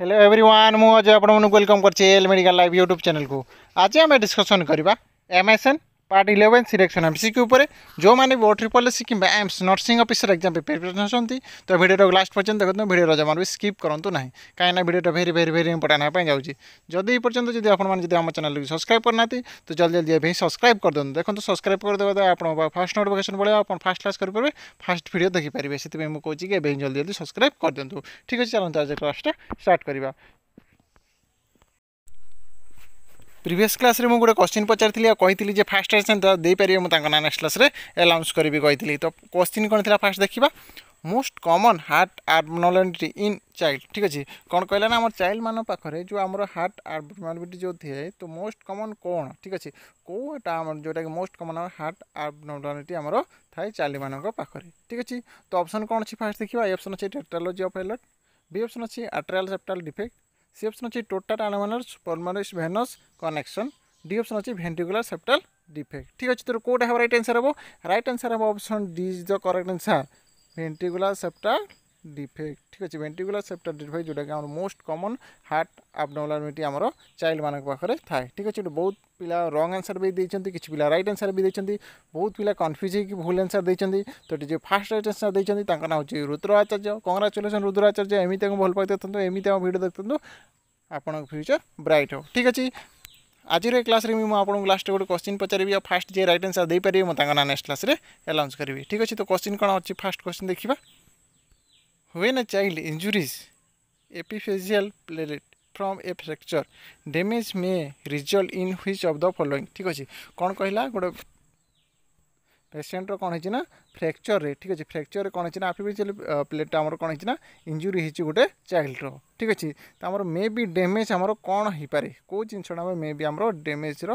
Hello everyone मु आज आपको वेलकम कर L medical live YouTube channel को आज आम डिस्कसन करवा MSN part eleven selection M C Q ଉପରେ ଯେଉଁମାନେ ଓ ଟ୍ରିପଲ୍ ଏସ୍ କିମ୍ବା ଏମ୍ସ ନର୍ସିଂ ଅଫିସର ଏକ୍ଜାମ୍ ପାଇଁ ପ୍ରିପେରେସନ୍ ଅଛନ୍ତି ତ ଭିଡ଼ିଓଟାକୁ ଲାଷ୍ଟ ପର୍ଯ୍ୟନ୍ତ ଦେଖନ୍ତୁ ଭିଡ଼ିଓର ଜମା ବି ସ୍କିପ୍ କରନ୍ତୁ ନାହିଁ କାହିଁକିନା ଭିଡ଼ିଓଟା ଭେରି ଭେରି ଭେରି ଇମ୍ପୋର୍ଟାଣ୍ଟ ହେବା ପାଇଁ ଯାଉଛି ଯଦି ଏ ପର୍ଯ୍ୟନ୍ତ ଯଦି ଆପଣମାନେ ଯଦି ଆମ ଚ୍ୟାନେଲ୍କୁ ସବସ୍କ୍ରାଇବ୍ କରିନାହାନ୍ତି ତ ଜଲ୍ଦି ଜଲ୍ଦି ଏବେ ହିଁ ସବସ୍କ୍ରାଇବ୍ କରିଦିଅନ୍ତୁ ଦେଖନ୍ତୁ ସବସ୍କ୍ରାଇବ୍ କରିଦେବା ଦ୍ୱାରା ଆପଣଙ୍କ ଫାଷ୍ଟ ନୋଟିଫିକେସନ୍ ପଳେଇବ ଆପଣ ଫାଷ୍ଟ କ୍ଲାସ୍ କରିପାରିବେ ଫାଷ୍ଟ ଭିଡ଼ିଓ ଦେଖିପାରିବେ ସେଥିପାଇଁ ମୁଁ କହୁଛି କି ଏବେ ହିଁ ଜଲ୍ଦି ଜଲ୍ଦି ସବସ୍କ୍ରାଇବ୍ କରିଦିଅନ୍ତୁ ଠିକ୍ ଅଛି ଚାଲନ୍ତୁ ଆଜି କ୍ଲାସ୍ଟା ଷ୍ଟାର୍ଟ କରିବା প্রিভিয়স ক্লাসে মু গোটে কোশ্চিন পচারি কইলি যে ফার্স্ট আসছেন দেইপারে মু তাঙ্ক না নেক্সট ক্লাসে আনাউন্স করিবি কইলি তো কোশ্চিন কোন থিলা ফার্স্ট দেখিবা most common heart abnormality in child ঠিক আছে কোণ কহিলা না আমার চাইল্ড মান পাখে যে আমার হার্ট আবনর্মালিটি যে থাকে তো মোস্ট কমন কোণ ঠিক আছে কোটা আমার যেটা কি মোস্ট কমন আমার হার্ট আবনর্মালিটি আমার থাকে চাইল্ড মান পাখে ঠিক আছে তো অপসন কোণ অছি ফার্স্ট দেখিবা এ অপসন অছি tetralogy of Fallot B option অছি সেপ্টাল ডিফেক্ট सी ऑप्शन अच्छी total anomalous pulmonary venous connection D option अच्छी भेंटिकुलर सेप्टल डिफेक्ट ठीक अच्छे तो कौटा हम रईट आंसर हम रईट आंसर हम option D is the correct answer ventricular septal defect ঠিক আছে ভেন্ট্রিকুলার সেপ্টার ডিফেক্ট যেটাকি আমার মোস্ট কমন হার্ট আবনর্মালিটি আমার চাইল্ড মান পাখে থাকে ঠিক আছে এটি বহুত পিলা রং আনসার বি দিয়েছেন কিছু পিলা রাইট আনসার বি দিয়েছেন বহুত পিলা কনফ্ୟୁଜ୍ ହେଇକି ভুল আনসার দিয়েছেন তো এটি যে ফার্স্ট রাইট আনসার দিয়েছেন তাঁর নাম হচ্ছে রুদ্র আচার্য কংগ্রাচুলেসন রুদ্র আচার্য এমিতি আমি ভাল পাই দেখুন এমিতি আমার ভিডিও দেখুন আপনার ফ্যুচর ব্রাইট হোক ঠিক আছে আজির এই ক্লাসে মু আপনার লাস্টে গোটে কোশ্চিন পচারি আর ফার্স্ট যে রাইট আনসার দিয়ে পারি মু তাঁর নেক্সট ক্লাসে আনাউন্স করবি ঠিক আছে তো কোশ্চিন কোণ অ ফার্স্ট কোশ্চিন দেখা When a child injures epiphyseal plate from a fracture, damage may result in which of the following? ঠিক আছে କ'ଣ କହିଲା ଗୋଟେ ପେସେଣ୍ଟର କ'ଣ ହେଇଛି ନା ଫ୍ରାକ୍ଚରରେ ଠିକ୍ ଅଛି ଫ୍ରାକ୍ଚରରେ କ'ଣ ହେଇଛି ନା ଆର୍ଟିଫିସିଆଲ ପ୍ଲେଟ୍ଟା ଆମର କ'ଣ ହେଇଛି ନା ଇଞ୍ଜୁରି ହେଇଛି ଗୋଟେ ଚାଇଲ୍ଡର ଠିକ୍ ଅଛି ତ ଆମର ମେ ବି ଡ୍ୟାମେଜ୍ ଆମର କ'ଣ ହେଇପାରେ କେଉଁ ଜିନିଷଟା ଆମର ମେ ବି ଆମର ଡ୍ୟାମେଜ୍ର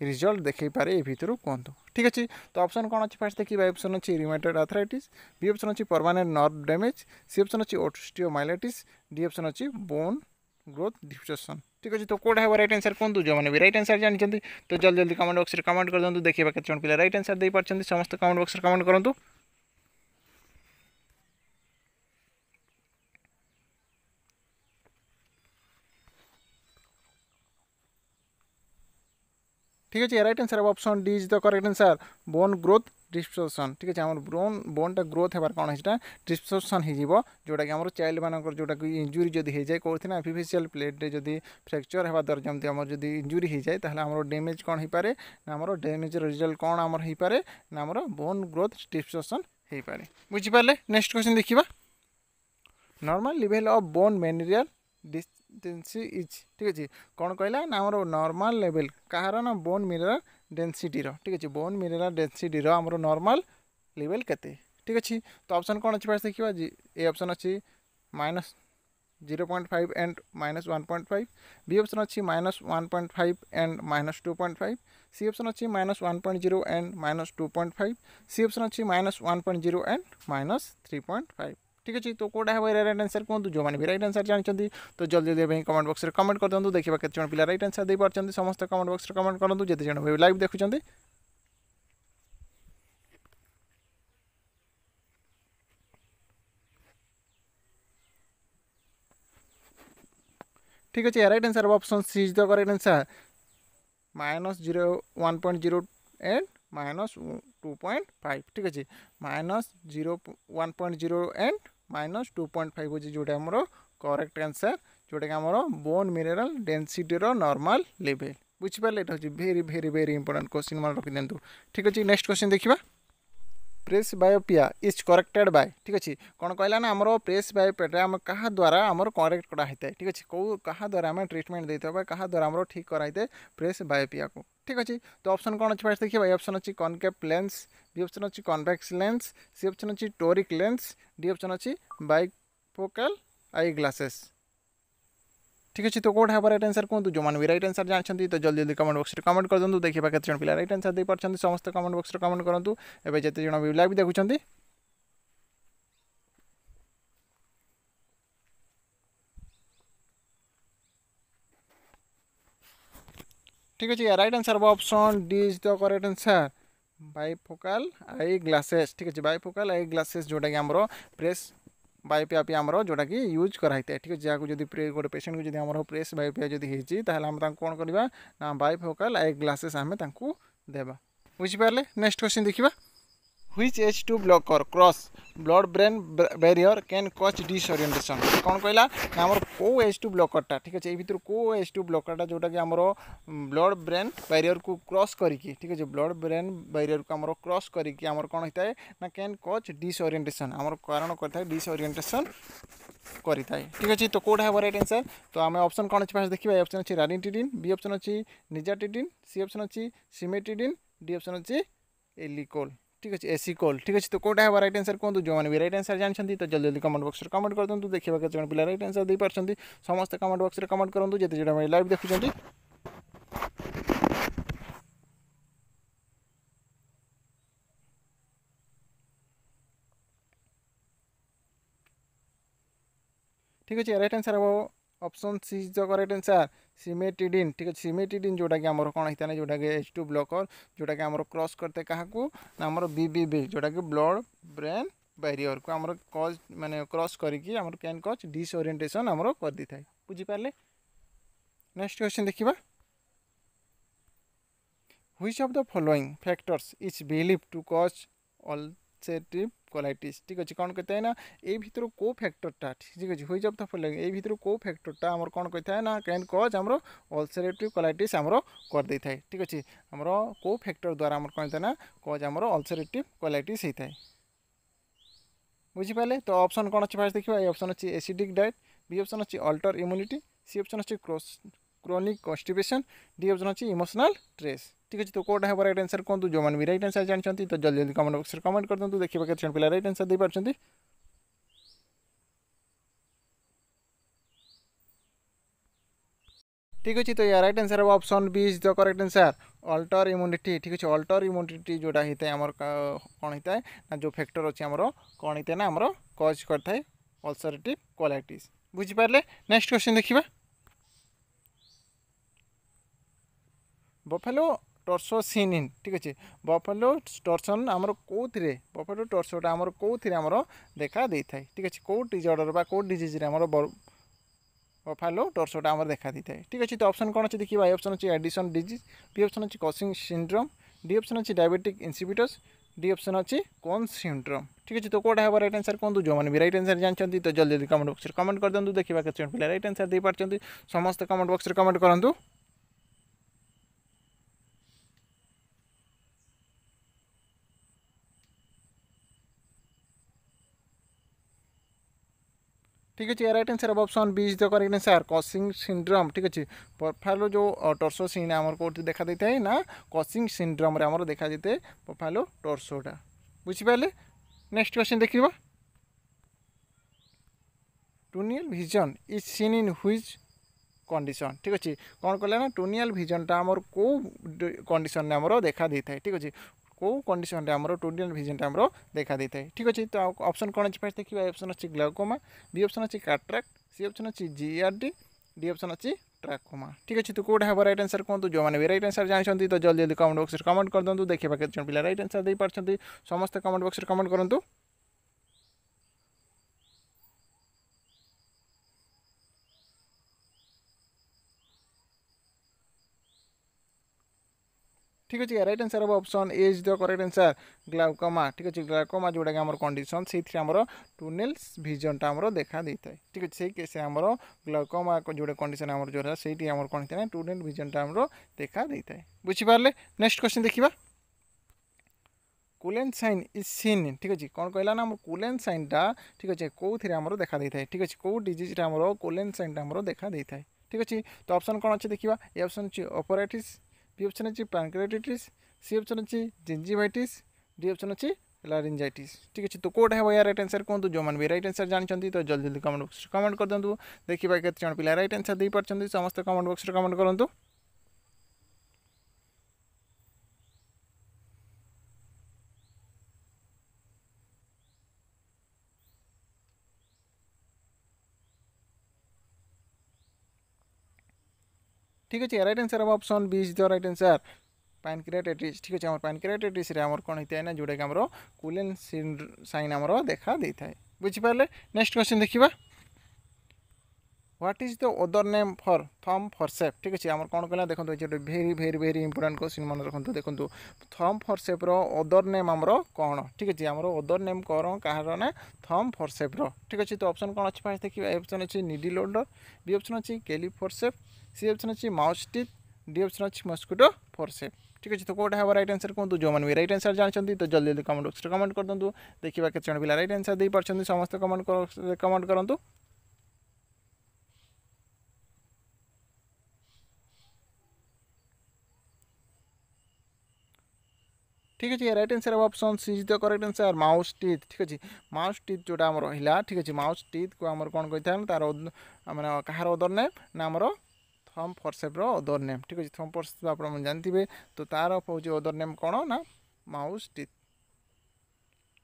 ରିଜଲ୍ଟ ଦେଖାଇପାରେ ଏ ଭିତରୁ କୁହନ୍ତୁ ଠିକ୍ ଅଛି ତ ଅପସନ୍ କ'ଣ ଅଛି ଫାଷ୍ଟ ଦେଖିବା ଅପସନ୍ ଅଛି ରିମାଟଏଡ଼ ଆଥରାଇଟିସ୍ ବି ଅପସନ୍ ଅଛି permanent nerve damage C option ଅଛି ଓଷ୍ଟିଓମାଇଲାଇଟିସ୍ ଡି ଅପସନ୍ ଅଛି ବୋନ୍ ଗ୍ରୋଥ୍ ଡିଫ୍ୟୁଜନ୍ ঠিক আছে তো কোটা হব রাইট আনসার কুহতু যে বি রাইট আনসার জানিছেন তো জলদি জলদি কমেন্ট বক্সরে কমেন্ট করে দিও দেখা কেতে জন পিলা রাইট আনসার দিয়ে পারছেন সমস্ত কমেন্ট বক্সরে কমেন্ট করতু ঠিক আছে right answer option D is the correct answer bone growth disruption ঠিক আছে, আমার ব্রোন বোনটা গ্রোথ হবার কারণ সেটা ডিসপসন হয়েযিব যেটাকি আমার চাইল্ড মানকর যেটা কি ইঞ্জুরি যদি হয়ে যায় কোথায় না আর্টিফিসিয়াল প্লেটে যদি ফ্র্যাকচর হওয়া দ্বারা যেমন আমার যদি ইঞ্জুরি হয়ে যায় তাহলে আমার ড্যামেজ কোণ হয়ে না আমার ড্যামেজর রিজল্ট কোণ আমার হয়ে না আমার বোন গ্রোথ ডিসপসন হয়ে বুঝিপারে নেক্সট কোশ্চেন দেখা normal level of bone mineral ଡିଷ୍ଟେନ୍ସି is ଠିକ୍ ଅଛି କ'ଣ କହିଲା ନା ଆମର ନର୍ମାଲ୍ ଲେଭେଲ୍ କାହାର ନା ବୋନ୍ ମିନେରାଲ୍ ଡେନ୍ସିଟିର ଠିକ୍ ଅଛି ବୋନ୍ ମିନେରାଲ୍ ଡେନ୍ସିଟିର ଆମର ନର୍ମାଲ୍ ଲେଭେଲ୍ କେତେ ଠିକ୍ ଅଛି ତ ଅପସନ୍ କ'ଣ ଅଛି? ଫାର୍ଷ୍ଟ ଦେଖିବା ଏ ଅପସନ୍ ଅଛି minus zero point five and minus one point five B option ଅଛି minus one point five and minus two point five C option ଅଛି minus one point zero and minus two point five C option ଅଛି minus one point zero and minus three point five ঠিক আছে তো কোটা হব right answer কুহতু যে B right answer জাঁচান তো জলদি জলদি কমেন্ট বক্সে কমেন্ট করে দিও দেখা কেতে জন পিলা রাইট আনসার দিয়ে পারছেন সমস্ত কমেন্ট বক্সে কমেন্ট করতু যেতে জন লাইভ দেখুছেন ঠিক আছে right answer option C is the correct answer minus zero one point zero and minus two point five ঠিক আছে minus zero one point zero and minus two point five ହେଉଛି ଯେଉଁଟା ଆମର correct answer ଯେଉଁଟାକି ଆମର bone mineral ଡେନ୍ସିଟିର normal level ବୁଝିପାରିଲେ ଏଇଟା ହେଉଛି very very very important question ମାନେ ରଖିଦିଅନ୍ତୁ ଠିକ୍ ଅଛି ନେକ୍ସଟ କୋଶ୍ଚିନ୍ ଦେଖିବା presbyopia is corrected by ठीक अच्छे कौन कहला ना आमर प्रेस बायोपिया आम क्या द्वारा आम करेक्ट कराई था ठीक अच्छे कौ क्या द्वारा आम ट्रिटमेंट देते क्या द्वारा आम ठीक कराई है प्रेस बायोपिया को ठीक अच्छे तो अप्सन कौन अच्छे देखिए देखिए अप्सन अच्छी कनकेप लेन्स बी अप्सन अच्छी कनभेक्स लेन्स सी अप्सन अच्छी टोरिक लेन्स डी अप्सन अच्छी बाइक फोकाल आई ग्लासेस ঠিক ଅଛି ତ କୋଉଟା ହେବ ରାଇଟ୍ ଆନ୍ସର୍ କୁହନ୍ତୁ ଯେଉଁମାନେ ବି ରାଇଟ୍ ଆନ୍ସର୍ ଜାଣିଛନ୍ତି ତ ଜଲ୍ଦି ଜଲ୍ଦି କମେଣ୍ଟ ବକ୍ସରେ କମେଣ୍ଟ କରିଦିଅନ୍ତୁ ଦେଖିବା କେତେ ଜଣ ପିଲା ରାଇଟ୍ ଆନ୍ସର୍ ଦେଇପାରୁଛନ୍ତି ସମସ୍ତେ କମେଣ୍ଟ ବକ୍ସରେ କମେଣ୍ଟ କରନ୍ତୁ ଏବେ ଯେତେ ଜଣ ବି ଲାଇଭ୍ ଦେଖୁଛନ୍ତି ठीक अच्छे रईट आंसर हम option D is the correct answer bifocal eye glasses ठीक अच्छे बाइफोकाल आई ग्लासेस जोटा कि आम प्रेस ବାୟୋପିଆ ଆମର ଯେଉଁଟାକି ୟୁଜ୍ କରାହେଇଥାଏ। ଠିକ୍ ଅଛି ଯାହାକୁ ଯଦି ଗୋଟେ ପେସେଣ୍ଟକୁ ଯଦି ଆମର ପ୍ରେସ୍ ବାୟୋପିଆ ଯଦି ହେଇଛି ତାହେଲେ ଆମେ ତାଙ୍କୁ କ'ଣ କରିବା ନା ବାଇଫୋକାଲ୍ ଆଇ ଗ୍ଲାସେସ୍ ଆମେ ତାଙ୍କୁ ଦେବା। ବୁଝିପାରିଲେ? ନେକ୍ସଟ କ୍ୱେଶ୍ଚିନ୍ ଦେଖିବା। which H two blocker cross blood brain barrier can cause disorientation କ'ଣ କହିଲା ନା ଆମର କେଉଁ ଏଚ୍ ଟୁ ବ୍ଲକର୍ଟା ଠିକ୍ ଅଛି ଏଇ ଭିତରୁ କେଉଁ ଏଚ୍ ଟୁ ବ୍ଲକର୍ଟା ଯେଉଁଟାକି ଆମର ବ୍ଲଡ଼ ବ୍ରେନ୍ ବ୍ୟାରିୟରକୁ କ୍ରସ୍ କରିକି ଠିକ୍ ଅଛି ବ୍ଲଡ଼ ବ୍ରେନ୍ ବ୍ୟାରିୟରକୁ ଆମର କ୍ରସ୍ କରିକି ଆମର କ'ଣ ହେଇଥାଏ ନା କ୍ୟାନ୍ କଜ୍ ଡିସଅରିଏଣ୍ଟେସନ୍ ଆମର କାରଣ କରିଥାଏ ଡିସଅରିଏଣ୍ଟେସନ୍ କରିଥାଏ ଠିକ୍ ଅଛି ତ କେଉଁଟା ହେବ ରାଇଟ୍ ଆନ୍ସର୍ ତ ଆମେ ଅପସନ୍ କ'ଣ ଅଛି ଫାଷ୍ଟ ଦେଖିବା ଏ ଅପସନ୍ ଅଛି ରାନିଟିଡ଼ିନ୍ ବି ଅପସନ୍ ଅଛି ନିଜାଟିଡ଼ିନ୍ ସି ଅପସନ୍ ଅଛି ସିମେଟିଡ଼ିନ୍ ଡି ଅପସନ୍ ଅଛି ଏଲିକୋଲ୍ ঠিক আছে এসি কোল ঠিক আছে তো কোটা হব রাইট আনসার কুহতু যে বি রাইট আনসার জাঁচান তো জলদি জলদি কমেন্ট বক্সরে কমেন্ট করে দিও দেখা কেতে জন পিলা রাইট আনসার দিয়ে পারছেন সমস্ত কমেন্ট বক্সরে কমেন্ট করতু যেতে যেটা লাইভ দেখুছেন ঠিক আছে রাইট আনসার হব option C is the correct answer cimetidine ঠিক আছে সিমেটিডিন যেটা কি আমার কোণ হইতা না যেটা কি এইচ টু ব্লকর যেটা কি আমার ক্রস করতে কাহাকু না আমার বিবিবি যেটা কি ব্লড ব্রেন ব্যারিয়র কু আমার কজ মানে ক্রস করিকি আমার ক্যান কজ ডিসওরিয়েন্টেশন আমার করে দিয়ে থাকে বুঝিপারে নেক্সট কোশ্চেন দেখিবা which of the following factors is believe to cause ulcerative colitis ঠিক আছে কোণ কই না এই ভিতর কেউ ফ্যাক্টরটা ঠিক আছে হয়ে যাব তো ফলে এই ভিতর কেউ ফ্যাক্টরটা আমার কোণ কই না ক্যান কজ আমার অলসেরেটিভ কোলাইটিস আমার করে থাকে ঠিক আছে আমার কেউ ফ্যাক্টর দ্বারা আমার কোণ না কজ আমার অলসেরেটিভ কোলাইটিস হয়ে থাকে বুঝিপারে তো অপসন কোণ অনেক ফার্স্ট দেখবা এই অপসন অনেক এসিডিক ডায়েট বি অপসন অনেক অল্টর ইম্যুনিটি সি অপসন অনেক ক্রোনিক কনস্টিপেসন ডি অপসন অনেক ইমোশনাল স্ট্রেস ঠিক আছে তো কোটা হব রাইট আনসার কোন যোমান বি রাইট আনসার জানিছেন তো জলদি জলদি কমেন্ট বক্সরে কমেন্ট করে দিও দেখিবা কেতজন পিলা রাইট আনসার দেই পারছেন ঠিক আছে তো ইয়ার রাইট আনসার হব option B is the correct answer altered immunity ঠিক আছে অল্টর ইম্যুনিটি যেটা হইতায় আমার কোণ হইতায় না যে ফ্যাক্টর অছে আমার কোণ হইতায় না আমার কজ করে অলসারেটিভ কোয়ালিটিজ বুঝিপারে নেক্সট কোশ্চেন দেখিবা বফেলো টর্সোসিনিন ঠিক আছে বফালো টর্সন আমার কোথায় বফালো টর্সোটা আমার কোথায় আমার দেখা দিয়ে ঠিক আছে কেউ ডিজর্ডর বা কেউ ডিজিজে আমার বফালো টর্সোটা আমার দেখা দিয়ে ঠিক আছে তো অপশন কোণ আছে দেখবা এ অপশন হচ্ছে অ্যাডিসন ডিজিজ বি অপশন হচ্ছে কসিং সিন্ড্রোম ডি অপশন হচ্ছে ডায়াবেটিক ইনসিপিটস ডি অপশন আছে কোন সিন্ড্রোম ঠিক আছে তো কোটা হব রাইট আনসার কুহতু যে বি রাইট আনসার জাঁচান তো জলদি জলদি কমেন্ট বক্সরে কমেন্ট করে দিও দেখা কেতে পিলা রাইট আনসার দিয়ে পারছেন সমস্ত কমেন্ট বক্সরে কমেন্ট করতু ঠিক আছে এর রাইট আনসার হবে option B is the correct answer Cushing syndrome ঠিক আছে প্রোফাইলো যে টর্সো সিন আমার কোটি দেখা দিয়ে না কসিং সিন্ড্রোমে আমার দেখা যেতে প্রোফাইলো টর্সোটা বুঝিপারে নেক্সট কোশ্চিন দেখবা tunnel vision is seen in which condition ঠিক আছে কোণ কলে না টুনিয়াল ভিজনটা আমার কেউ কন্ডিশন আমার দেখা দিয়ে থাকে ঠিক আছে କେଉଁ କଣ୍ଡିସନରେ ଆମର ଟୋଟାଲ୍ ଭିଜନଟା ଆମର ଦେଖା ଦେଇଥାଏ। ଠିକ୍ ଅଛି ତ ଅପସନ୍ କ'ଣ ଅଛି ଫାଷ୍ଟ ଦେଖିବା ଅପସନ୍ ଅଛି ଗ୍ଲାଉକୋମା ବି ଅପସନ୍ ଅଛି କାଟ୍ରାକ୍ଟ ସି ଅପସନ୍ ଅଛି ଜିଆର୍ଡି ଡି ଅପସନ୍ ଅଛି ଟ୍ରାକୋମା ଠିକ୍ ଅଛି ତ କେଉଁଟା ହେବ ରାଇଟ୍ ଆନ୍ସର୍ କୁହନ୍ତୁ? ଯେଉଁମାନେ ବି ରାଇଟ୍ ଆନ୍ସର୍ ଜାଣିଛନ୍ତି ତ ଜଲ୍ଦି ଜଲ୍ଦି କମେଣ୍ଟ ବକ୍ସରେ କମେଣ୍ଟ କରିଦିଅନ୍ତୁ ଦେଖିବା କେତେ ଜଣ ପିଲା ରାଇଟ୍ ଆନ୍ସର୍ ଦେଇପାରୁଛନ୍ତି। ସମସ୍ତେ କମେଣ୍ଟ ବକ୍ସରେ କମେଣ୍ଟ କରନ୍ତୁ। ठीक अच्छे रईट आनसर हम option A is the correct answer glaucoma ठीक अच्छे ग्लाकोमा जोटा कि आम कंडीशन से टूनेल्स भिजनटा देखाई था ठीक अच्छे से आम ग्लाकोमा जो कंडीशन जो है से कौन थी ना टूनेल भिजनटा देखाई था बुझिपारे नेक्स्ट क्वेश्चन देखा कुलेन सैन इज़ सीन ठीक अच्छे कौन कहला ना कुलेन सैनटा ठीक अच्छे कौन आम देखाई था ठीक अच्छे कौ डिजिजा कुलेन सैनटा देखाई था ठीक अच्छे तो अप्सन कौन अच्छे देखा ये अप्सन अच्छे अपरेटिस বি অপশন अच्छी প্যানক্রাইটিস सी অপশন আছে জিঞ্জিভাইটিস डी অপশন আছে लारिंजाइटिस ठीक अच्छे तो कौटा है यार रईट आंसर कहुत जो मैंने भी रईट आंसर जानते तो जल्दी जल्दी कमेंट बक्स कमेंट कर दिखाँ देखा कैसे जन पिला रईट आंसर दे पार्टी समस्त कमेंट बक्स कमेंट करूँ ঠিক আছে রাইট আনসার হব option B is the right answer pancreatitis ঠিক আছে আমার প্যানক্রিয়াটাইটিসরে আমার କ'ଣ ହେଇଥାଏ ନା ଯେଉଁଟାକି ଆମର କୁଲେନ୍ ସାଇନ୍ ଆମର ଦେଖା ଦେଇଥାଏ ବୁଝିପାରିଲେ ନେକ୍ସଟ କ୍ୱେଶ୍ଚିନ୍ ଦେଖିବା what is the other name for thumb forceps ঠিক আছে আমার কোণ কলা দেখুন এটি গোটে very very very important question মনে রাখুন দেখুন থম ফরসেপ্র অদর নেম আমার কোণ ঠিক আছে আমার অদর নেম কর কাহার না থম ফরসেপ্র ঠিক আছে তো অপশন কোণ আছে ফার্স্ট দেখবা এ অপশন আছে নিডিল ওল্ডর বি অপশন আছে কেলি ফরসেপ সি অপশন আছে মাউস টিথ ডি অপশন আছে মস্কিটো ফরসেপ ঠিক আছে তো কোটা হব রাইট আনসর কুহতু যে বি রাইট আনসর জাঁচান তো জলদি জলদি কমেন্ট বক্সরে কমেন্ট করদিও দেখা কেতে জন পিলা রাইট আনসর দিয়ে পারছেন সমস্ত কমেন্ট কমেন্ট করতু ঠিক আছে রাইট আনসর হব option C is the correct answer mouse teeth ঠিক আছে মাউস টিথ যেটা আমার রহিলা ঠিক আছে মাউস টিথ কু আমার কোণ কইথান তার মানে কাহার অদর নেম না আমার ଥମ୍ ଫର୍ସେପ୍ର ଅଦର ନେମ୍ ଠିକ୍ ଅଛି ଥମ୍ ଫର୍ସେପ୍ ଆପଣମାନେ ଜାଣିଥିବେ ତ ତା'ର ହେଉଛି ଅଦର ନେମ୍ କ'ଣ ନା ମାଉସ୍ ଟିଥ୍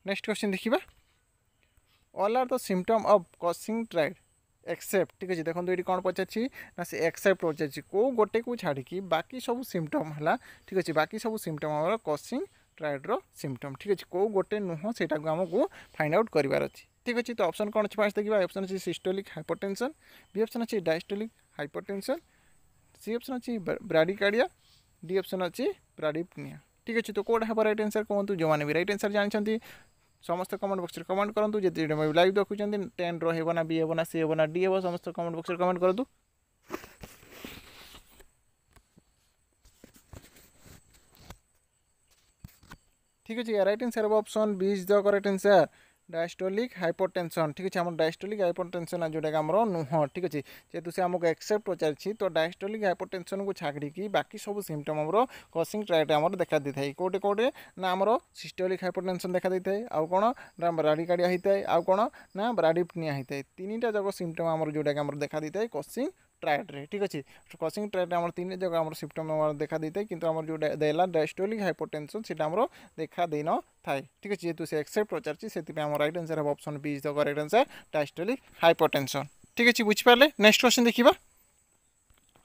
ନେକ୍ସଟ କ୍ୱେଶ୍ଚିନ୍ ଦେଖିବା all are the symptom of Cushing triad except ଠିକ୍ ଅଛି ଦେଖନ୍ତୁ ଏଠି କ'ଣ ପଚାରିଛି ନା ସେ ଏକ୍ସେପ୍ଟ ପଚାରିଛି କେଉଁ ଗୋଟେକୁ ଛାଡ଼ିକି ବାକି ସବୁ ସିମ୍ପଟମ୍ ହେଲା ଠିକ୍ ଅଛି ବାକି ସବୁ ସିମ୍ପଟମ୍ ଆମର କସିଂ ଟ୍ରାଏଡ଼୍ର ସିମ୍ପଟମ୍ ଠିକ୍ ଅଛି କେଉଁ ଗୋଟେ ନୁହଁ ସେଇଟାକୁ ଆମକୁ ଫାଇଣ୍ଡ ଆଉଟ୍ କରିବାର ଅଛି ଠିକ୍ ଅଛି ତ ଅପସନ୍ କ'ଣ ଅଛି ଫାଷ୍ଟ ଦେଖିବା ଅପସନ୍ ଅଛି ସିଷ୍ଟୋଲିକ୍ ହାଇପରଟେନସନ୍ ବି ଅପସନ୍ ଅଛି ଡାଇଷ୍ଟୋଲିକ୍ ହାଇପରଟେନସନ୍ सी अप्सन अच्छी ब्राडिकार्डिया डी अप्सन अच्छी ब्राडिपनिया ठीक अच्छे तो कौटा हाँ रईट आनसर कहुत जो मैंने भी रईट आनसर जानते समस्त कमेंट बक्स कमेंट करूँ जिते लाइव देखुं टेन रोना बी हेना सी हेना डी हम समस्त कमेंट बक्स कमेंट करूँ ठीक अच्छे रईट आनसर हम option B the correct answer diastolic hypertension ଠିକ୍ ଅଛି ଆମର ଡାଇଷ୍ଟୋଲିକ୍ ହାଇପରଟେନସନ୍ ଯେଉଁଟାକି ଆମର ନୁହଁ ଠିକ୍ ଅଛି। ଯେହେତୁ ସେ ଆମକୁ ଏକ୍ସେପ୍ଟ ପଚାରିଛି ତ ଡାଇଷ୍ଟୋଲିକ୍ ହାଇପରଟେନସନ୍କୁ ଛାଡ଼ିକି ବାକି ସବୁ ସିମ୍ପଟମ୍ ଆମର କ୍ରସିଂ ଟ୍ରାଏଟ୍ ଆମର ଦେଖାଦେଇଥାଏ କେଉଁଠି କେଉଁଠି? ନା ଆମର ସିଷ୍ଟୋଲିକ୍ ହାଇପରଟେନସନ୍ ଦେଖାଦେଇଥାଏ ଆଉ କ'ଣ? ନା ବ୍ରାଡ଼ିକାଡ଼ିଆ ହୋଇଥାଏ ଆଉ କ'ଣ? ନା ବ୍ରାଡ଼ିପ୍ନିଆ ହୋଇଥାଏ। ତିନିଟା ଯାକ ସିମ୍ପଟମ୍ ଆମର ଯେଉଁଟାକି ଆମର ଦେଖାଦେଇଥାଏ କ୍ରସିଂ হাইপোটেনশন ঠিক আছে আমার ডায়াস্টোলিক হাইপোটেনশন যেটাকি আমার নুহ ঠিক আছে যেহেতু সে আমাকে একসেপ্ট পচারিছি তো ডায়াস্টোলিক হাইপোটেনশন কু ছাড়িকি বাকি সব সিমটম আমার কসিং ট্রাইট আমার দেখা দিয়ে কোটে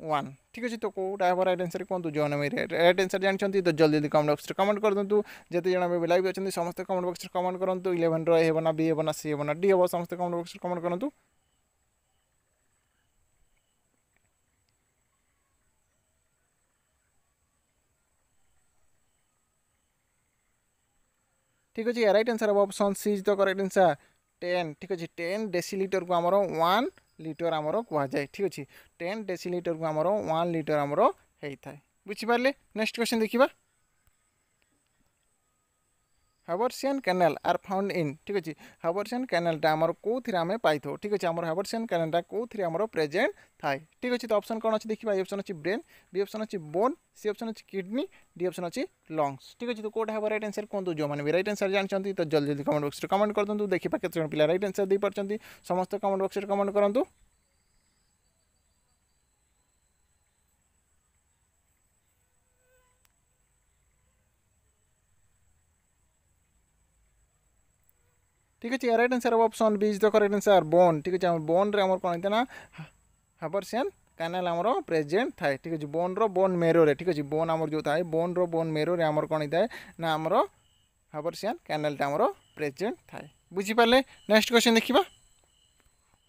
ୱାନ୍ ଠିକ୍ ଅଛି ତ କେଉଁ ଡ୍ରାଇଭର୍ ରାଇଟ୍ ଆନ୍ସର୍ କୁହନ୍ତୁ ଜନ୍ ଆମେ ରାଇଟ୍ ଆନ୍ସର୍ ଜାଣିଛନ୍ତି ତ ଜଲ୍ଦି ଜଲ୍ଦି କମେଣ୍ଟ ବକ୍ସରେ କମେଣ୍ଟ କରିଦିଅନ୍ତୁ ଯେତେ ଜଣ ଏବେ ଲାଇଭ୍ ଅଛନ୍ତି ସମସ୍ତେ କମେଣ୍ଟ ବକ୍ସରେ କମେଣ୍ଟ କରନ୍ତୁ ଇଲେଭେନ୍ର ଏ ହେବ ନା ବି ହେବ ନା ସି ହେବ ନା ଡି ହେବ ସମସ୍ତେ କମେଣ୍ଟ ବକ୍ସରେ କମେଣ୍ଟ କରନ୍ତୁ ଠିକ୍ ଅଛି ରାଇଟ୍ ଆନ୍ସର୍ ହେବ option C is the correct answer ten ଠିକ୍ ଅଛି ଟେନ୍ ডেসিলিটর ଲିଟର୍କୁ ଆମର ୱାନ୍ লিটর আমার কুহযায়ে ঠিক আছে টেন ডেসিলিটর আমার ওয়ান লিটর আমার হয়ে থাকে বুঝিপারে নেক্সট কোশ্চেন দেখা ହାବରସିଆନ୍ କ୍ୟାନେଲ୍ ଆର୍ ଫାଉଣ୍ଡ ଇନ୍ ଠିକ୍ ଅଛି ହାବରସିଆନ୍ କ୍ୟାନେଲ୍ଟା ଆମର କେଉଁଥିରେ ଆମେ ପାଇଥାଉ? ଠିକ୍ ଅଛି ଆମର ହାବରସିଆନ୍ କ୍ୟାନେଲ୍ଟା କେଉଁଥିରେ ଆମର ପ୍ରେଜେଣ୍ଟ ଥାଏ? ଠିକ୍ ଅଛି ତ ଅପସନ୍ କ'ଣ ଅଛି ଦେଖିବା? ଏ ଅପସନ୍ ଅଛି ବ୍ରେନ୍ ବି ଅପସନ୍ ଅଛି ବୋନ୍ ସି ଅପସନ୍ ଅଛି କିଡ଼ନୀ ଡି ଅପସନ୍ ଅଛି ଲଙ୍ଗସ୍ ଠିକ୍ ଅଛି ତ କେଉଁଟା ହେବ? ରାଇଟ୍ ଆନ୍ସର୍ କୁହନ୍ତୁ ଯେଉଁମାନେ ବି ରାଇଟ୍ ଆନ୍ସର୍ ଜାଣିଛନ୍ତି ତ ଜଲ୍ଦି ଜଲ୍ଦି କମେଣ୍ଟ ବକ୍ସରେ କମେଣ୍ଟ କରନ୍ତୁ ଦେଖିବା କେତେ ଜଣ ପିଲା ରାଇଟ୍ ଆନ୍ସର୍ ଦେଇପାରୁଛନ୍ତି। ସମସ୍ତେ କମେଣ୍ଟ ବକ୍ସରେ କମେଣ୍ଟ କରନ୍ତୁ। ঠিক আছে রাইট আনসার হবে option B is the correct answer bone. ঠিক আছে, আমার বনরে আমার কোণ হইতে না। হ্যাঁ, হাবরসিয়ান কানাল আমার প্রেজেন্ট থাকে। ঠিক আছে, বনর, বন মেরোরে। ঠিক আছে, বন আমার যে থাকে, বনর, বন মেরোরে আমার কোণ হইতে না আমার হাবরসিয়ান হ্যাঁ, কানালটা আমার প্রেজেন্ট থাকে। বুঝিপারে নেক্সট কোশ্চেন দেখিবা।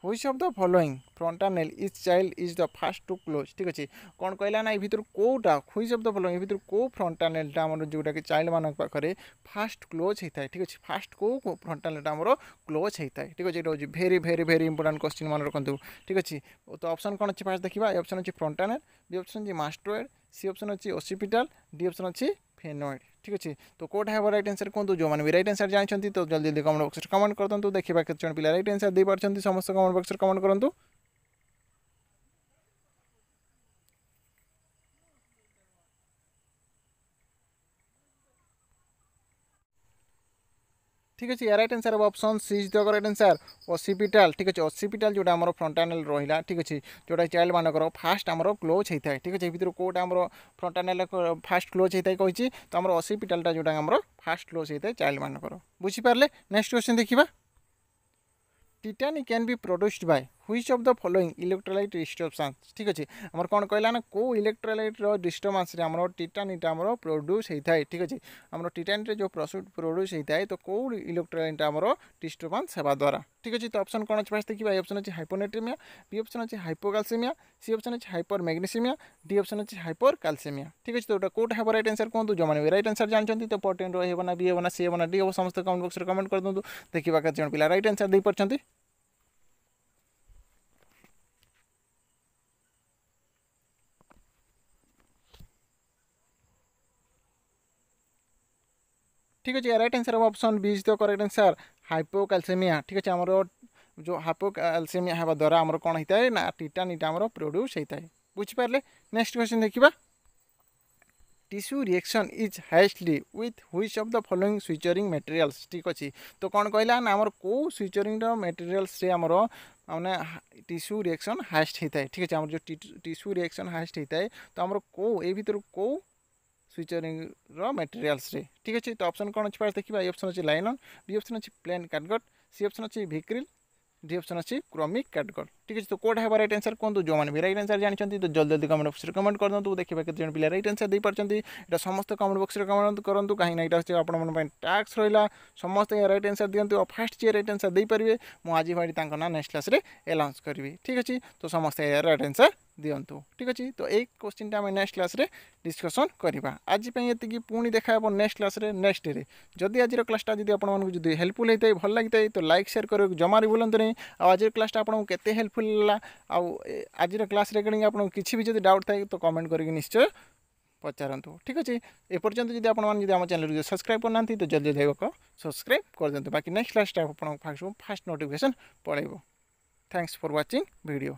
which of the following fontanelle is child is the first to close ঠিক আছে କ'ଣ କହିଲା ନା ଏ ଭିତରୁ କେଉଁଟା ହୁଇଚ୍ ଅଫ୍ ଦ ଫଲୋଇଂ ଏ ଭିତରୁ କେଉଁ ଫ୍ରଣ୍ଟାନେଲଟା ଆମର ଯେଉଁଟାକି ଚାଇଲ୍ଡମାନଙ୍କ ପାଖରେ ଫାଷ୍ଟ କ୍ଲୋଜ୍ ହେଇଥାଏ ଠିକ୍ ଅଛି ଫାଷ୍ଟ କେଉଁ ଫ୍ରଣ୍ଟାନେଲଟା ଆମର କ୍ଲୋଜ୍ ହେଇଥାଏ ଠିକ୍ ଅଛି ଏଇଟା ହେଉଛି very very very important question ମନେ ରଖନ୍ତୁ ଠିକ୍ ଅଛି ତ ଅପସନ୍ କ'ଣ ଅଛି ଫାଷ୍ଟ ଦେଖିବା ଏ ଅପସନ୍ ଅଛି ଫ୍ରଣ୍ଟାନେଲ ବି ଅପସନ୍ ଅଛି ମାଷ୍ଟୋଏଡ଼ ସି ଅପସନ୍ ଅଛି ଓସିପିଟାଲ ଡି ଅପସନ୍ ଅଛି ଫେନଏଡ଼ ঠিক আছে তো কোটা হব রাইট আনসার কুহতু যে বি রাইট আনসার জাঁচান তো জলদি জলদি কমেন্ট বক্সরে কমেন্ট করতু দেখা কেতে জন পিলা রাইট আনসার দিয়ে পারছেন সমস্ত কমেন্ট বক্সরে কমেন্ট করতু ঠিক ଅଛି ରାଇଟ୍ ଆନ୍ସର୍ ହେବ option C is the correct answer occipital ଠିକ୍ ଅଛି ଅସିପିଟାଲ୍ ଯେଉଁଟା ଆମର ଫ୍ରଣ୍ଟାନେଲ୍ ରହିଲା ଠିକ୍ ଅଛି ଯେଉଁଟା ଚାଇଲ୍ଡମାନଙ୍କର ଫାଷ୍ଟ ଆମର କ୍ଲୋଜ୍ ହୋଇଥାଏ ଠିକ୍ ଅଛି ଏ ଭିତରୁ କେଉଁଟା ଆମର ଫ୍ରଣ୍ଟାନେଲ୍ ଫାଷ୍ଟ କ୍ଲୋଜ୍ ହୋଇଥାଏ କହିଛି ତ ଆମର ଅସିପିଟାଲ୍ଟା ଯେଉଁଟା ଆମର ଫାଷ୍ଟ କ୍ଲୋଜ୍ ହୋଇଥାଏ ଚାଇଲ୍ଡମାନଙ୍କର ବୁଝିପାରିଲେ? ନେକ୍ସଟ କ୍ୱେଶ୍ଚନ୍ ଦେଖିବା। Tetany can be produced by which of the following electrolyte disturbance ঠিক আছে আমার কোণ কহিলা না কেউ ইলেকট্রোলাইটর ডিস্টর্বান্সরে আমার টিটানিটা আমার প্রড্যুস হয়ে থাকে ঠিক আছে আমার টিটানিটা যে প্রড্যুস হয়ে থাকে তো কেউ ইলেকট্রোলাইটটা আমার ডিস্টর্বান্স হওয়া দ্বারা ঠিক আছে তো অপশন কোণ আছে ফার্স্ট দেখিবা এই অপশন আছে হাইপোনেট্রিমিয়া বি অপশন আছে হাইপোক্যালসিমিয়া সি অপশন আছে হাইপর ম্যাগনেসিমিয়া ডি অপশন আছে হাইপর ক্যালসিমিয়া ঠিক আছে তো ওটা কোটা হব রাইট আনসার কুহতু যে রাইট আনসার জানি তো পটেন্ট হব না বি হব না সি হব না ডি হব সমস্ত কমেন্ট বক্সরে কমেন্ট করে দিও দেখা কেজন পিলা রাইট আনসার দিয়ে পারছেন ঠিক আছে রাইট আনসার হবে option B is the correct answer hypocalcaemia ঠিক আছে আমার যে হাইপোক্যালসেমিয়া হওয়া দ্বারা আমার কোণ হয়ে না টিটানিটা আমার প্রোডিউস হয়ে থাকে বুঝিপারে নেক্সট কোশ্চিন দেখা tissue reaction is highest with which of the following suturing materials ঠিক আছে তো কোণ কহিলা না আমার কেউ সুইচরিংর মেটেরিয়ালসে আমার মানে টিস্যু রিয়েকশন হাইস্ট হয়ে থাকে ঠিক আছে আমার যে টিস্যু রিয়েকশন হাইস্ট হয়ে থাকে তো আমার কেউ এই ভিতর কেউ ଫିଚରିଂର ମେଟେରିଆଲ୍ସରେ ଠିକ୍ ଅଛି ତ ଅପସନ୍ କ'ଣ ଅଛି? ଫାର୍ଷ୍ଟ ଦେଖିବା ଏ ଅପସନ୍ ଅଛି ଲାଇଲନ୍ ବି ଅପସନ୍ ଅଛି ପ୍ଲେନ୍ କାଟଗଟ୍ ସି ଅପସନ୍ ଅଛି ଭିକ୍ରିଲ୍ ଡି ଅପସନ୍ ଅଛି କ୍ରମିକ୍ କାଟଗଟ୍ ଠିକ୍ ଅଛି ତ କେଉଁଟା ହେବ ରାଇଟ୍ ଆନ୍ସର୍ କୁହନ୍ତୁ? ଯେଉଁମାନେ ବି ରାଇଟ୍ ଆନ୍ସର୍ ଜାଣିଛନ୍ତି ତ ଜଲ୍ଦି ଜଲ୍ଦି କମେଣ୍ଟ ବକ୍ସରେ କମେଣ୍ଟ କରନ୍ତୁ ଦେଖିବା କେତେ ଜଣ ପିଲା ରାଇଟ୍ ଆନ୍ସର୍ ଦେଇପାରୁଛନ୍ତି ଏଇଟା ସମସ୍ତେ କମେଣ୍ଟ ବକ୍ସରେ କମେଣ୍ଟ କରନ୍ତୁ କାହିଁକିନା ଏଇଟା ହେଉଛି ଆପଣମାନଙ୍କ ପାଇଁ ଟାକ୍ସ ରହିଲା। ସମସ୍ତେ ରାଇଟ୍ ଆନ୍ସର୍ ଦିଅନ୍ତୁ ଆଉ ଫାର୍ଷ୍ଟ ଯିଏ ରାଇଟ୍ ଆନ୍ସର୍ ଦେଇପାରିବେ ମୁଁ ଆଜି ଭାଇ ତାଙ୍କ ନାଁ ନେକ୍ସଟ କ୍ଲାସ୍ରେ ଆନାଉନ୍ସ କରିବି। ଠିକ୍ ଅଛି ତ ସମସ୍ତେ ରାଇଟ୍ ଆନ୍ସର୍ ଦିଅନ୍ତୁ। ଠିକ୍ ଅଛି? ତ ଏଇ କୋଶ୍ଚିନ୍ଟା ଆମେ ନେକ୍ସଟ କ୍ଲାସ୍ରେ ଡିସ୍କସନ୍ କରିବା। ଆଜି ପାଇଁ ଏତିକି। ପୁଣି ଦେଖା ହେବ ନେକ୍ସଟ କ୍ଲାସ୍ରେ ନେକ୍ସଟ ଡେରେ ଯଦି ଆଜିର କ୍ଲାସ୍ଟା ଯଦି ଆପଣମାନଙ୍କୁ ଯଦି ହେଲ୍ପଫୁଲ୍ ହେଇଥାଏ ଭଲ ଲାଗିଥାଏ ତ ଲାଇକ୍ ସେୟାର କରିବାକୁ ଜମାରୁ ଭୁଲନ୍ତୁ ନାହିଁ ଆଉ ଆଜିର କ୍ଲାସ୍ଟା ଆପଣଙ୍କୁ କେତେ ହେଲ୍ପଫୁଲ୍ ହେଲା ଆଉ ଆଜିର କ୍ଲାସ୍ ରେକର୍ଡ଼ିଂ ଆପଣଙ୍କୁ କିଛି ବି ଯଦି ଡାଉଟ୍ ଥାଏ ତ କମେଣ୍ଟ କରିକି ନିଶ୍ଚୟ ପଚାରନ୍ତୁ। ଠିକ୍ ଅଛି? ଏପର୍ଯ୍ୟନ୍ତ ଯଦି ଆପଣମାନେ ଯଦି ଆମ ଚ୍ୟାନେଲକୁ ଯଦି ସବସ୍କ୍ରାଇବ୍ କରୁନାହାନ୍ତି ତ ଜଲ୍ଦି ଜଲ୍ଦି ଏକ ସବସ୍କ୍ରାଇବ୍ କରିଦିଅନ୍ତୁ। ବାକି ନେକ୍ସଟ କ୍ଲାସ୍ଟା ଆପଣଙ୍କୁ ଫାଷ୍ଟ ଫାଷ୍ଟ ନୋଟିଫିକେସନ୍ ପଳାଇବ। Thanks for watching video